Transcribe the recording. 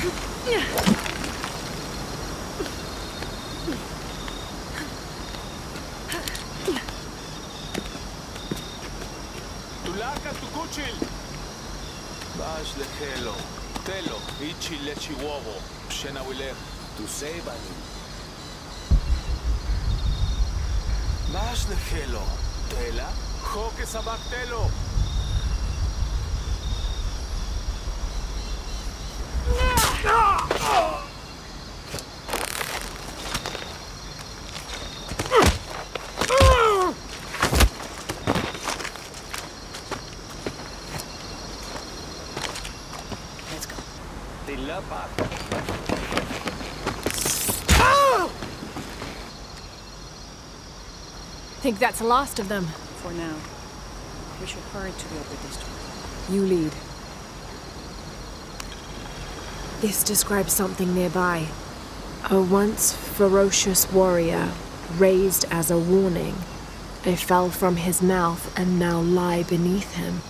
Tulaka tukučil! Baš lehelo, telo, iči leči uovo, pšena uleh, tu sejbani. Baš lehelo, tela, hoke sabak telo, Tilapa. Ah! Think that's the last of them. For now. We should hurry to the upper district. You lead. This describes something nearby. A once ferocious warrior, raised as a warning. I fell from his mouth and now lie beneath him.